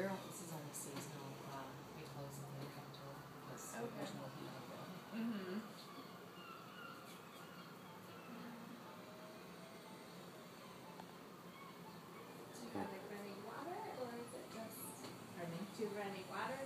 we're, this is only seasonal, uh, we close and come to because Okay. there's no heat the. Mm-hmm. Do you have like running water or is it just, Pardon me? do you have running water